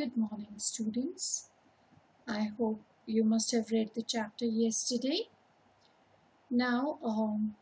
Good morning, students. I hope you must have read the chapter yesterday. Now, um,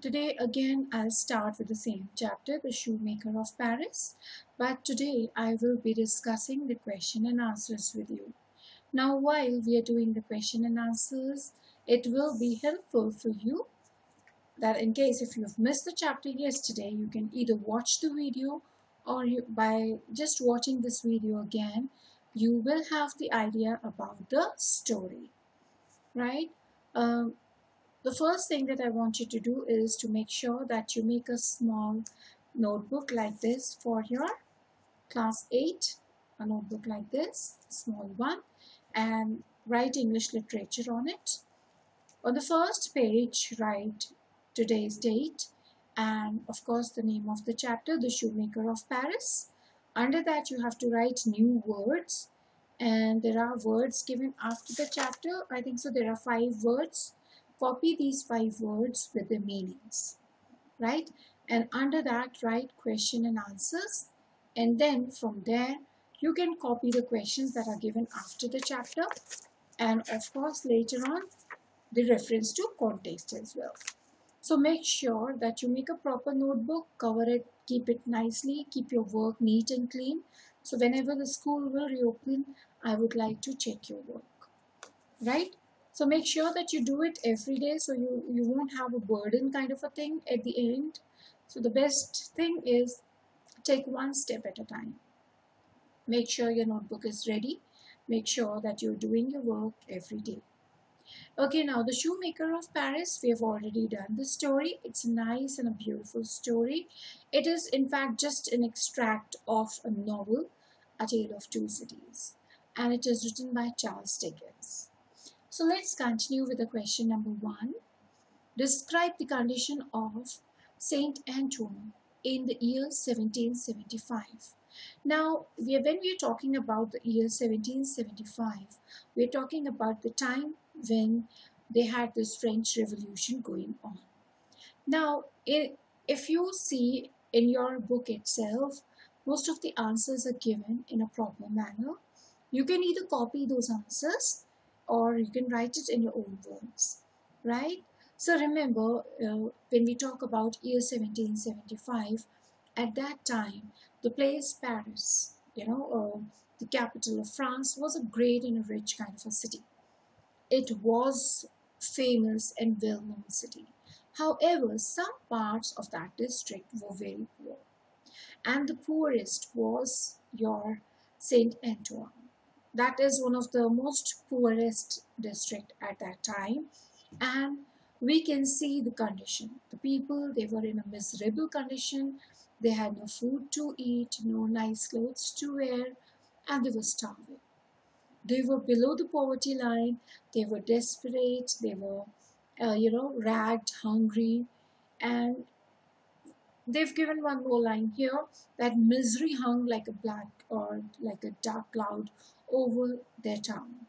today again, I'll start with the same chapter, The Shoemaker of Paris. But today, I will be discussing the question and answers with you. Now, while we are doing the question and answers, it will be helpful for you that in case if you've missed the chapter yesterday, you can either watch the video or by just watching this video again, you will have the idea about the story, right? Um, the first thing that I want you to do is to make sure that you make a small notebook like this for your class 8, a notebook like this, small one, and write English literature on it. On the first page, write today's date and of course the name of the chapter, The Shoemaker of Paris. Under that you have to write new words and there are words given after the chapter. I think so there are five words. Copy these five words with the meanings, right? And under that write question and answers and then from there you can copy the questions that are given after the chapter and of course later on the reference to context as well. So make sure that you make a proper notebook, cover it, keep it nicely, keep your work neat and clean. So whenever the school will reopen, I would like to check your work, right? So make sure that you do it every day so you, you won't have a burden kind of a thing at the end. So the best thing is take one step at a time. Make sure your notebook is ready. Make sure that you're doing your work every day. Okay, now the shoemaker of Paris, we have already done the story. It's a nice and a beautiful story. It is in fact just an extract of a novel, A Tale of Two Cities. And it is written by Charles Dickens. So let's continue with the question number one. Describe the condition of Saint Antoine in the year 1775. Now, we are, when we are talking about the year 1775, we are talking about the time when they had this French Revolution going on. Now, if you see in your book itself, most of the answers are given in a proper manner. You can either copy those answers or you can write it in your own words, right? So remember, uh, when we talk about year 1775, at that time, the place Paris, you know, uh, the capital of France, was a great and a rich kind of a city. It was famous and well-known city. However, some parts of that district were very poor. And the poorest was your Saint Antoine. That is one of the most poorest district at that time. And we can see the condition. The people, they were in a miserable condition. They had no food to eat, no nice clothes to wear, and they were starving. They were below the poverty line. They were desperate. They were, uh, you know, ragged, hungry. And they've given one more line here that misery hung like a black or like a dark cloud over their town.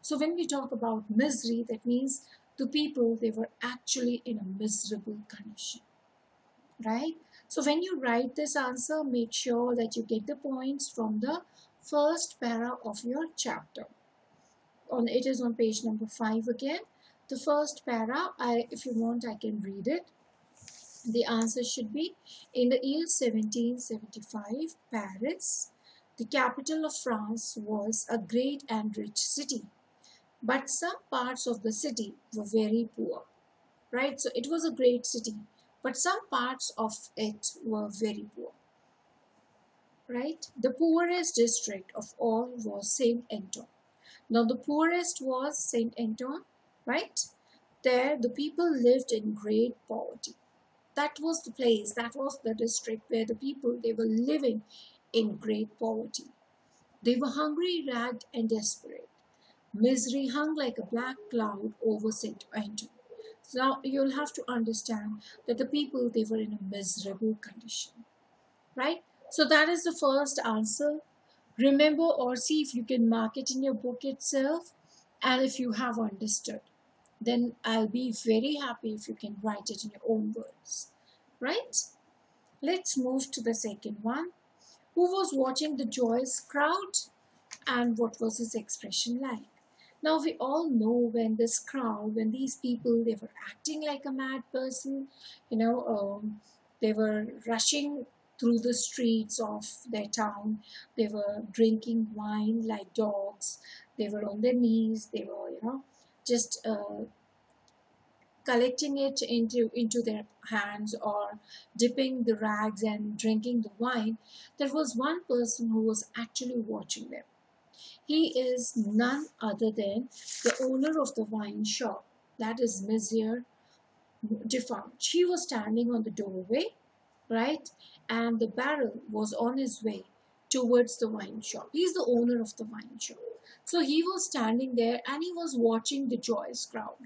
So when we talk about misery, that means the people, they were actually in a miserable condition, right? So when you write this answer, make sure that you get the points from the first para of your chapter. On It is on page number 5 again. The first para, I, if you want, I can read it. The answer should be, in the year 1775, Paris, the capital of France, was a great and rich city. But some parts of the city were very poor. Right? So it was a great city, but some parts of it were very poor right? The poorest district of all was Saint Anton. Now the poorest was Saint Anton, right? There the people lived in great poverty. That was the place, that was the district where the people, they were living in great poverty. They were hungry, ragged and desperate. Misery hung like a black cloud over St. Anton. So now you'll have to understand that the people, they were in a miserable condition, right? So that is the first answer. Remember or see if you can mark it in your book itself and if you have understood. Then I'll be very happy if you can write it in your own words. Right? Let's move to the second one. who was watching the joyous crowd and what was his expression like. Now we all know when this crowd, when these people, they were acting like a mad person, you know, um, they were rushing through the streets of their town. They were drinking wine like dogs. They were on their knees. They were, you know, just uh, collecting it into into their hands or dipping the rags and drinking the wine. There was one person who was actually watching them. He is none other than the owner of the wine shop. That is Monsieur Defarge. He was standing on the doorway, right? And the barrel was on his way towards the wine shop. He's the owner of the wine shop. So he was standing there and he was watching the joyous crowd.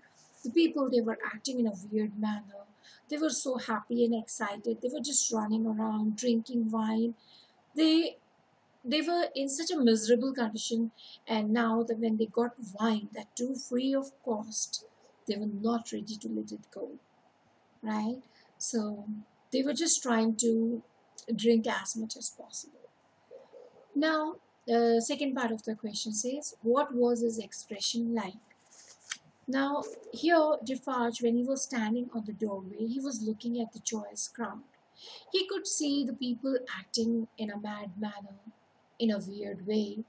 The people, they were acting in a weird manner. They were so happy and excited. They were just running around, drinking wine. They they were in such a miserable condition and now that when they got wine that too free of cost they were not ready to let it go right so they were just trying to drink as much as possible. Now the second part of the question says what was his expression like? Now here Defarge when he was standing on the doorway he was looking at the joyous crowd. He could see the people acting in a mad manner in a weird way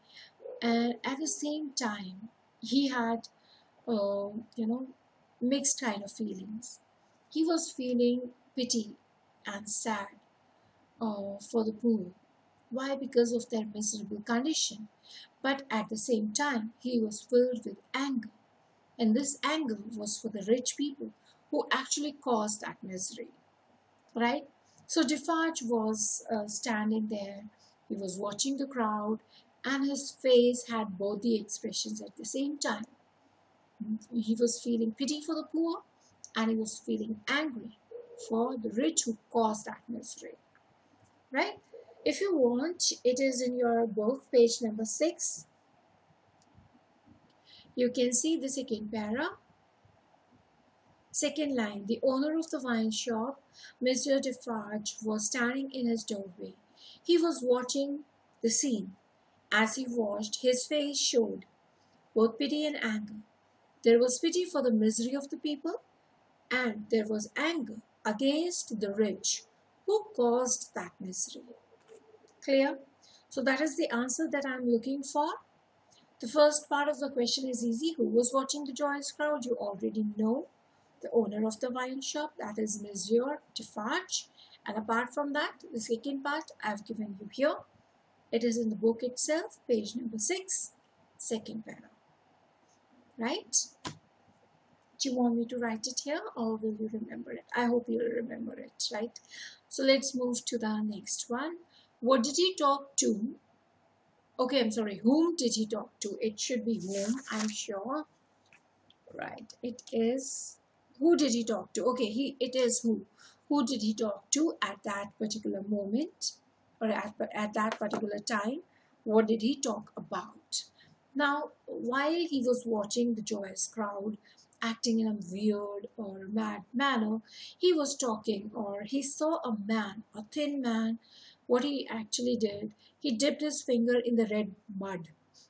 and at the same time he had uh, you know mixed kind of feelings. He was feeling pity and sad uh, for the poor. Why? Because of their miserable condition. But at the same time he was filled with anger. And this anger was for the rich people who actually caused that misery. Right? So defarge was uh, standing there. He was watching the crowd and his face had both the expressions at the same time. He was feeling pity for the poor and he was feeling angry for the rich who caused that misery. Right? If you want, it is in your book, page number 6. You can see the second para. Second line, the owner of the wine shop, Monsieur Defarge, was standing in his doorway. He was watching the scene. As he watched, his face showed both pity and anger. There was pity for the misery of the people, and there was anger against the rich who caused that misery. Clear? So that is the answer that I'm looking for. The first part of the question is easy. Who was watching the joyous crowd? You already know. The owner of the wine shop, that is Monsieur Defarge. And apart from that, the second part I've given you here. It is in the book itself, page number 6, second paragraph. Right? You want me to write it here or will you remember it? I hope you'll remember it, right? So let's move to the next one. What did he talk to? Okay, I'm sorry. Whom did he talk to? It should be whom, I'm sure. Right. It is who did he talk to? Okay, he it is who who did he talk to at that particular moment or at, at that particular time what did he talk about now while he was watching the joyous crowd acting in a weird or mad manner. He was talking or he saw a man a thin man. What he actually did he dipped his finger in the red mud.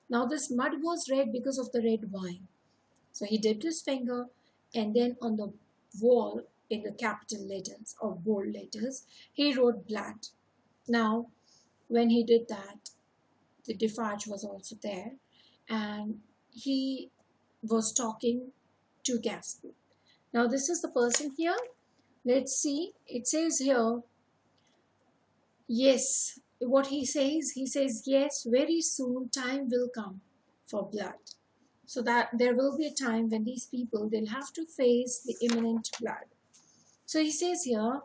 Now this mud was red because of the red wine. So he dipped his finger and then on the wall in the capital letters or bold letters, he wrote blood. Now, when he did that, the Defarge was also there. And he was talking to Gaspard. Now, this is the person here. Let's see. It says here, yes, what he says, he says, yes, very soon time will come for blood. So that there will be a time when these people, they'll have to face the imminent blood. So he says here,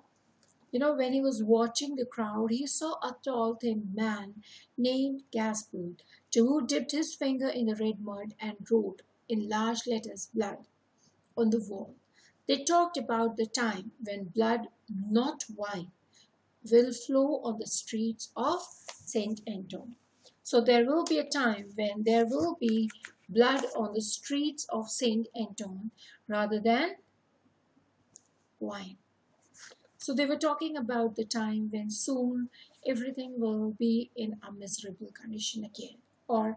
you know, when he was watching the crowd, he saw a tall, thin man named Gaspard, to who dipped his finger in the red mud and wrote in large letters blood on the wall. They talked about the time when blood, not wine, will flow on the streets of Saint Anton. So there will be a time when there will be blood on the streets of Saint Anton rather than wine. So they were talking about the time when soon everything will be in a miserable condition again or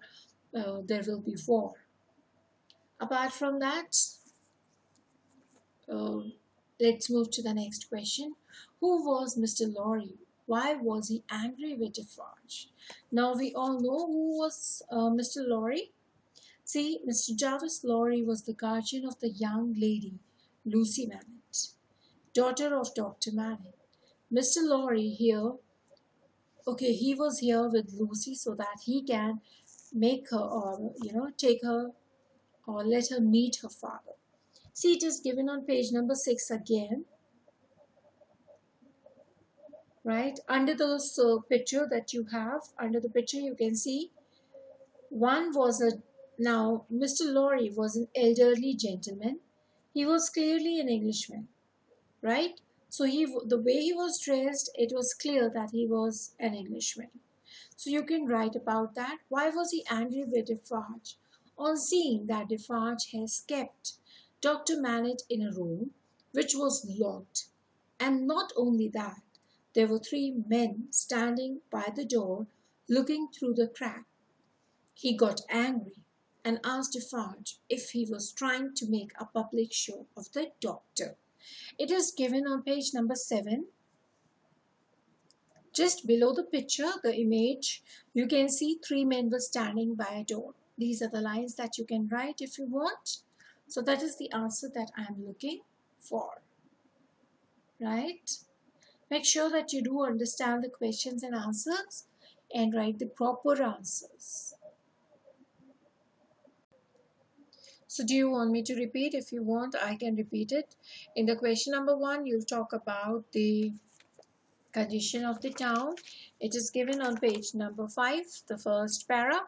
uh, there will be war. Apart from that, uh, let's move to the next question. Who was Mr. Lorry? Why was he angry with Defarge? Now we all know who was uh, Mr. Lorry. See, Mr. Jarvis Lorry was the guardian of the young lady, Lucy Manette, daughter of Dr. Manette. Mr. Lorry here, okay, he was here with Lucy so that he can make her or, you know, take her or let her meet her father. See, it is given on page number 6 again. Right, under the uh, picture that you have, under the picture you can see, one was a, now Mr. Lorry was an elderly gentleman. He was clearly an Englishman, right? So he, the way he was dressed, it was clear that he was an Englishman. So you can write about that. Why was he angry with Defarge? On seeing that Defarge has kept Dr. Manette in a room which was locked. And not only that, there were three men standing by the door looking through the crack. He got angry and asked Defarge if he was trying to make a public show of the doctor. It is given on page number 7. Just below the picture, the image, you can see three men were standing by a door. These are the lines that you can write if you want. So that is the answer that I am looking for. Right? Make sure that you do understand the questions and answers and write the proper answers. So do you want me to repeat? If you want, I can repeat it. In the question number one, you'll talk about the condition of the town. It is given on page number five, the first para.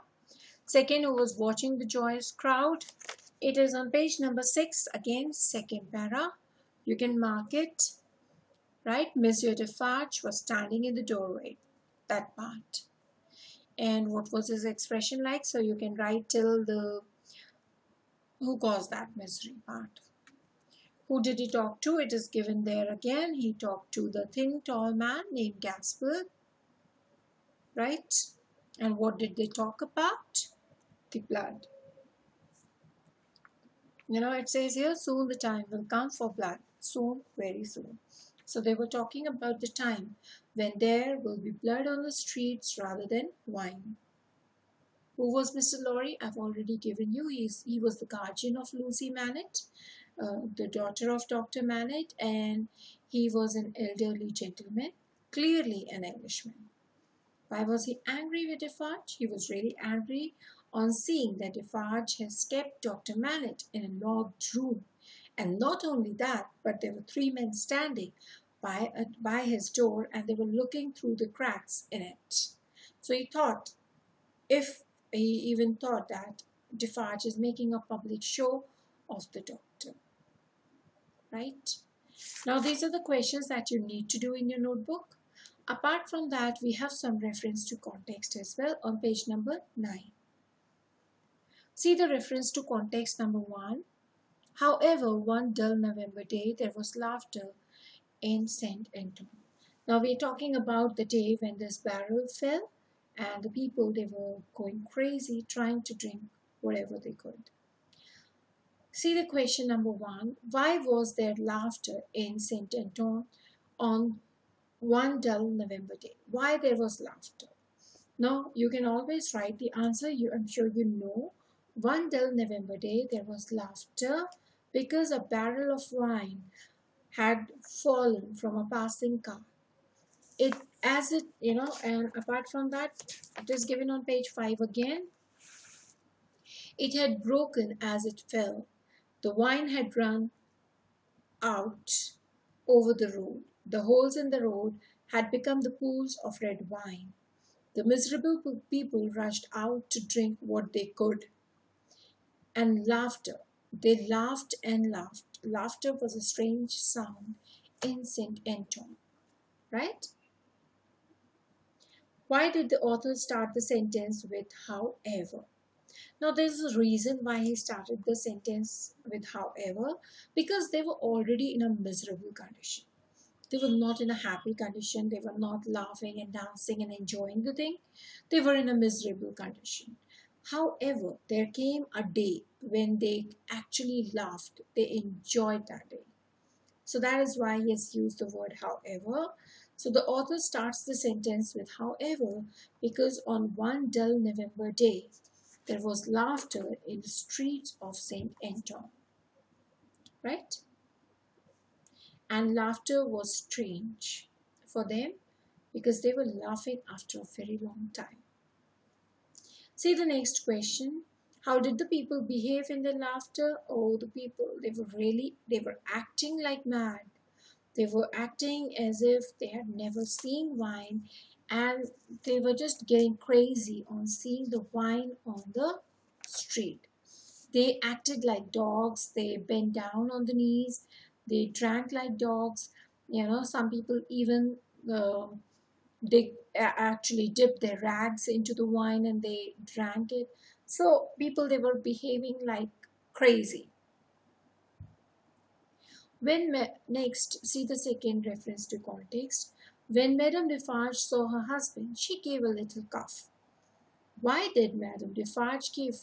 Second, who was watching the joyous crowd. It is on page number six, again, second para. You can mark it right? Monsieur Defarge was standing in the doorway, that part. And what was his expression like? So you can write till the who caused that misery part. Who did he talk to? It is given there again. He talked to the thin, tall man named Gaspard, right? And what did they talk about? The blood. You know, it says here, soon the time will come for blood. Soon, very soon. So they were talking about the time when there will be blood on the streets rather than wine. Who was Mr. Lorry? I've already given you. He's, he was the guardian of Lucy Manette, uh, the daughter of Dr. Manette, and he was an elderly gentleman, clearly an Englishman. Why was he angry with Defarge? He was really angry on seeing that Defarge has kept Dr. Manette in a locked room and not only that, but there were three men standing by, uh, by his door and they were looking through the cracks in it. So he thought, if he even thought that Defarge is making a public show of the doctor. Right? Now these are the questions that you need to do in your notebook. Apart from that, we have some reference to context as well on page number 9. See the reference to context number 1 However, one dull November day, there was laughter in St. Anton. Now we're talking about the day when this barrel fell and the people, they were going crazy trying to drink whatever they could. See the question number one. Why was there laughter in St. Anton on one dull November day? Why there was laughter? Now, you can always write the answer. You, I'm sure you know. One dull November day, there was laughter because a barrel of wine had fallen from a passing car. It as it you know and apart from that it is given on page 5 again. It had broken as it fell. The wine had run out over the road. The holes in the road had become the pools of red wine. The miserable people rushed out to drink what they could and laughter they laughed and laughed. Laughter was a strange sound in St. Anton, right? Why did the author start the sentence with however? Now, there's a reason why he started the sentence with however, because they were already in a miserable condition. They were not in a happy condition. They were not laughing and dancing and enjoying the thing. They were in a miserable condition. However, there came a day when they actually laughed. They enjoyed that day. So that is why he has used the word however. So the author starts the sentence with however because on one dull November day there was laughter in the streets of St. Anton. Right? And laughter was strange for them because they were laughing after a very long time. See the next question. How did the people behave in their laughter? Oh, the people, they were really, they were acting like mad. They were acting as if they had never seen wine and they were just getting crazy on seeing the wine on the street. They acted like dogs. They bent down on the knees. They drank like dogs. You know, some people even uh, they actually dipped their rags into the wine and they drank it. So people they were behaving like crazy. When next see the second reference to context. When Madame Defarge saw her husband, she gave a little cough. Why did Madame Defarge give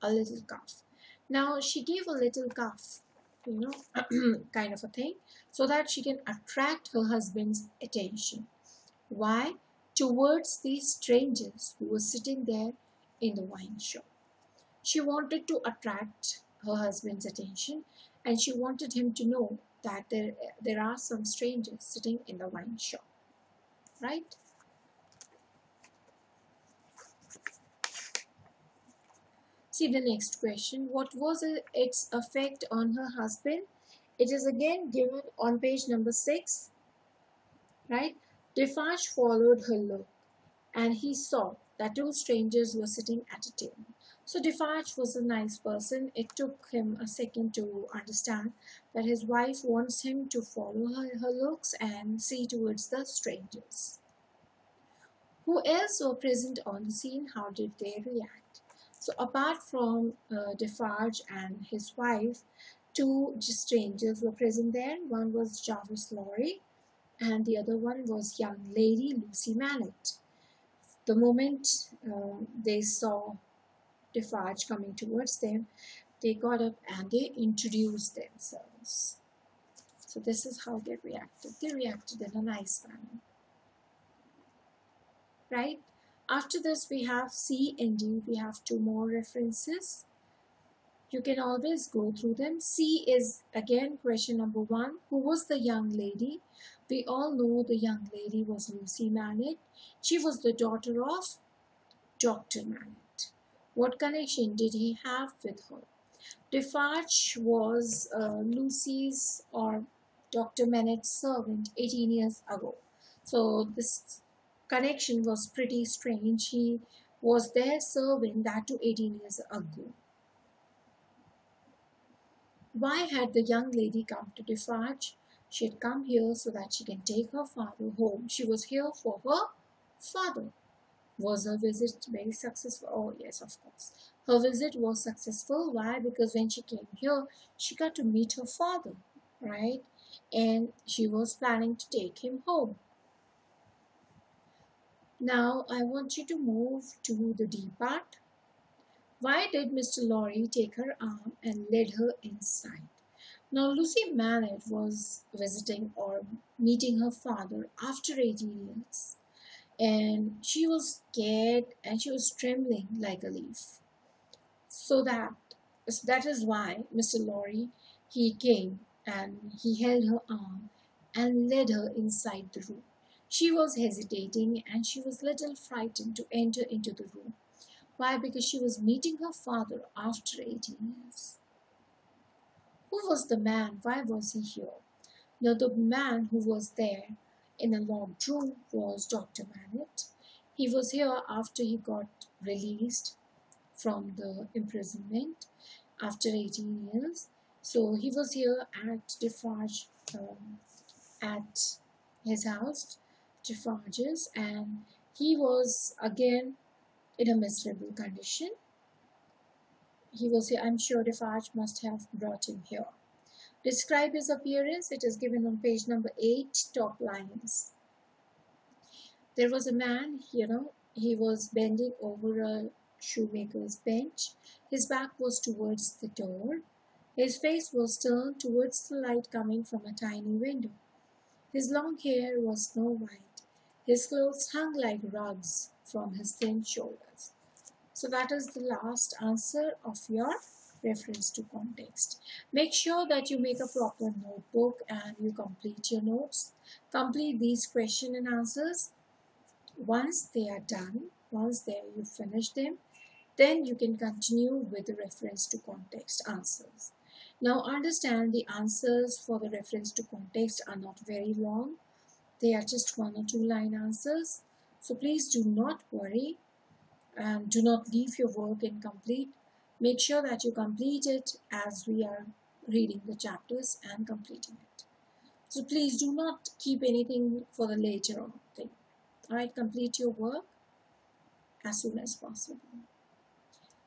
a little cough? Now she gave a little cough, you know, kind of a thing, so that she can attract her husband's attention. Why? Towards these strangers who were sitting there in the wine shop. She wanted to attract her husband's attention and she wanted him to know that there, there are some strangers sitting in the wine shop. Right? See the next question. What was its effect on her husband? It is again given on page number 6. Right? Defarge followed her look, and he saw that two strangers were sitting at a table. So Defarge was a nice person. It took him a second to understand that his wife wants him to follow her, her looks and see towards the strangers. Who else were present on the scene? How did they react? So apart from uh, Defarge and his wife, two strangers were present there. One was Jarvis Lorry and the other one was young lady Lucy Manette. The moment uh, they saw Defarge coming towards them, they got up and they introduced themselves. So this is how they reacted. They reacted in a nice manner. Right? After this, we have C and D. We have two more references. You can always go through them. C is again question number one. Who was the young lady? We all know the young lady was Lucy Manette. She was the daughter of Dr. Manette. What connection did he have with her? Defarge was uh, Lucy's or Dr. Manette's servant 18 years ago. So this connection was pretty strange. He was their servant that to 18 years ago. Why had the young lady come to Defarge? She had come here so that she can take her father home. She was here for her father. Was her visit very successful? Oh, yes, of course. Her visit was successful. Why? Because when she came here, she got to meet her father, right? And she was planning to take him home. Now, I want you to move to the D part. Why did Mr. Lorry take her arm and led her inside? Now, Lucy Manette was visiting or meeting her father after 18 years, and she was scared and she was trembling like a leaf. So that that is why Mr. Lorry he came and he held her arm and led her inside the room. She was hesitating and she was little frightened to enter into the room. Why? Because she was meeting her father after 18 years. Who was the man? Why was he here? Now, the man who was there in a locked room was Dr. Manette. He was here after he got released from the imprisonment after 18 years. So he was here at Defarge, um, at his house, Defarge's, and he was again in a miserable condition he was here. I'm sure Defarge must have brought him here. Describe his appearance. It is given on page number 8, top lines. There was a man, you know, he was bending over a shoemaker's bench. His back was towards the door. His face was turned towards the light coming from a tiny window. His long hair was snow white. His clothes hung like rugs from his thin shoulders. So that is the last answer of your reference to context. Make sure that you make a proper notebook and you complete your notes. Complete these question and answers. Once they are done, once they you finish them, then you can continue with the reference to context answers. Now understand the answers for the reference to context are not very long. They are just one or two line answers. So please do not worry and do not leave your work incomplete. Make sure that you complete it as we are reading the chapters and completing it. So please do not keep anything for the later on thing. Alright, complete your work as soon as possible.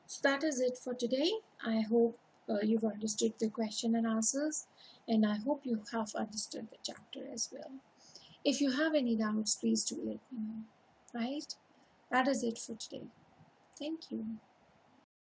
So that is it for today. I hope uh, you've understood the question and answers and I hope you have understood the chapter as well. If you have any doubts, please do let me know. Right? That is it for today. Thank you.